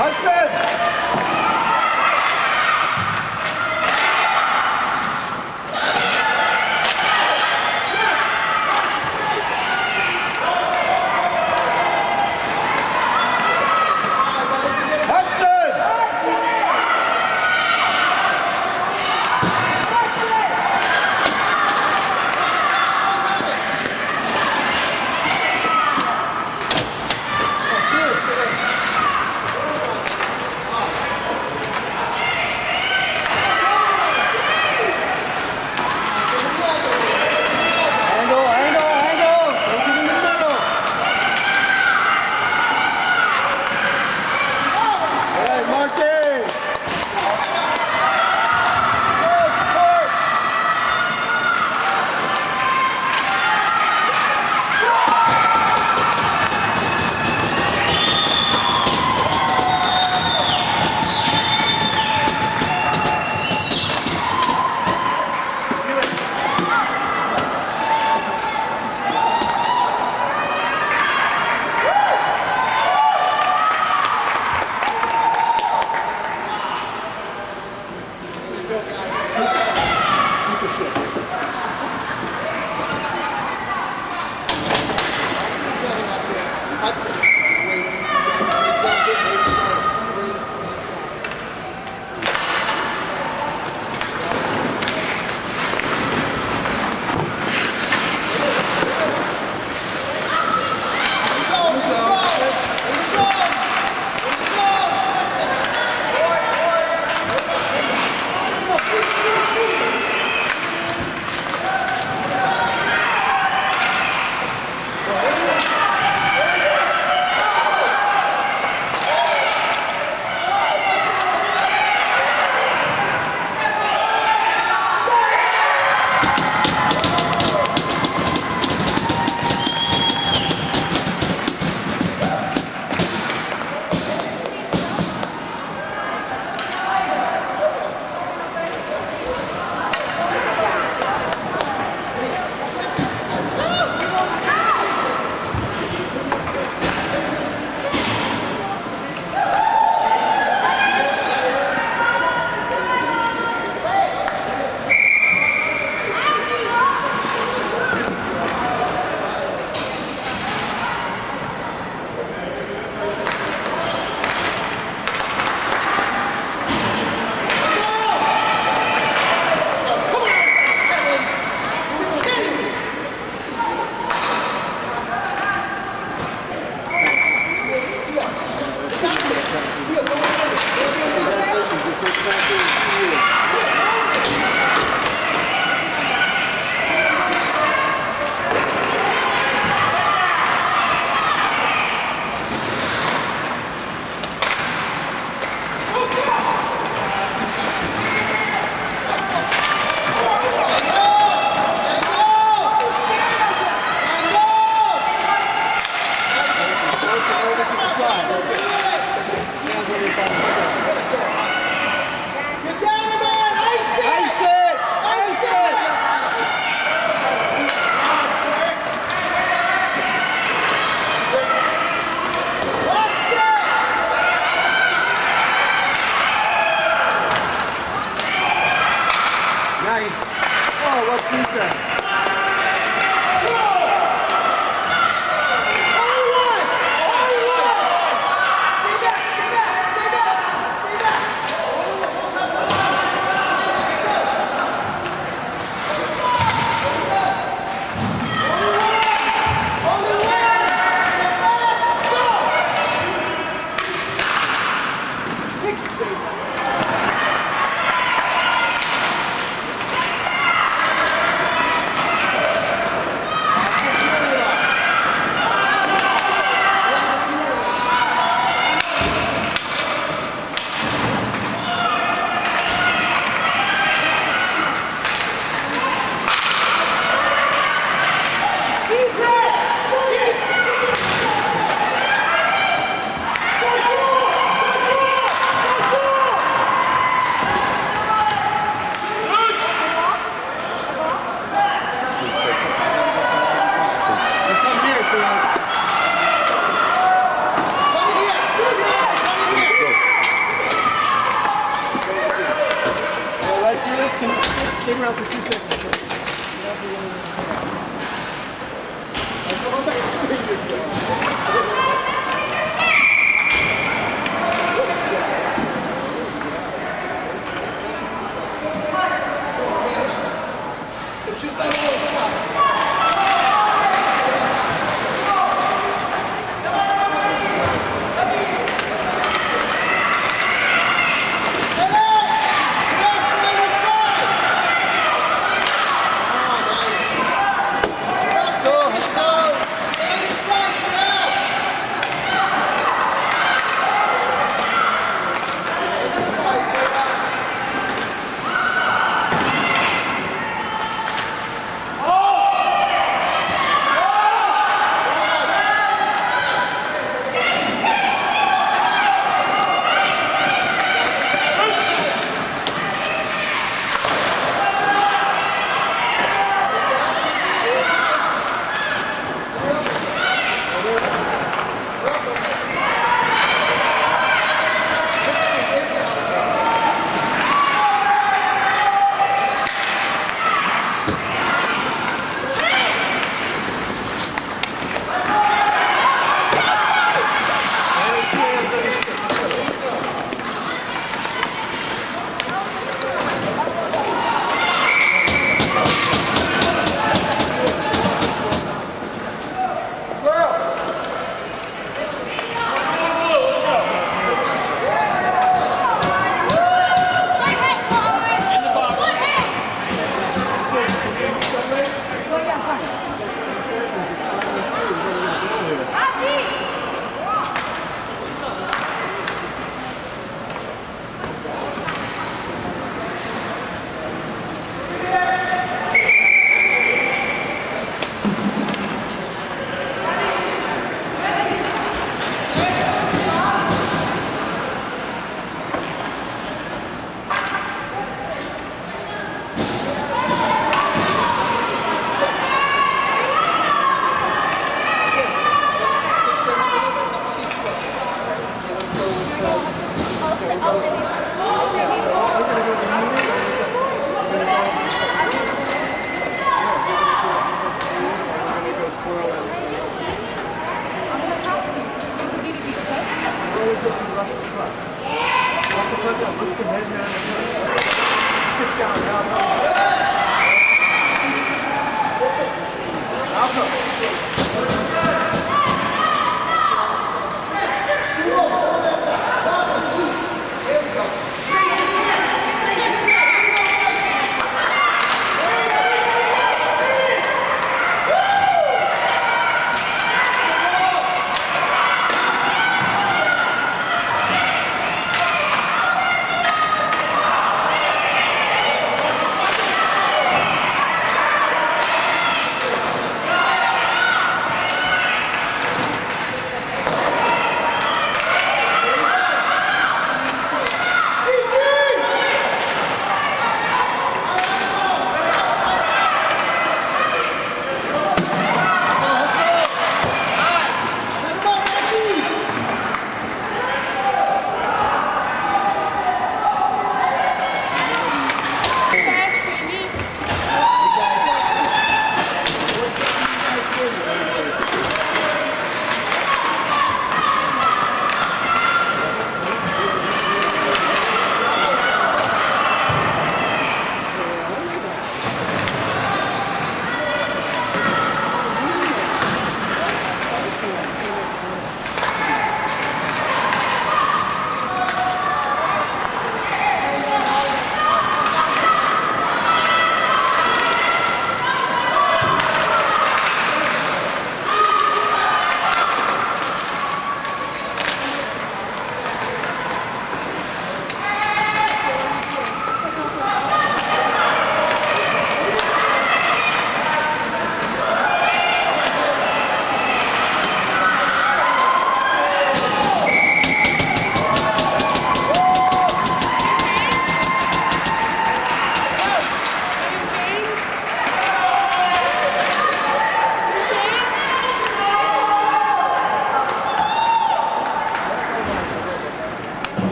Nice. Stay around for two seconds. okay? Come on back.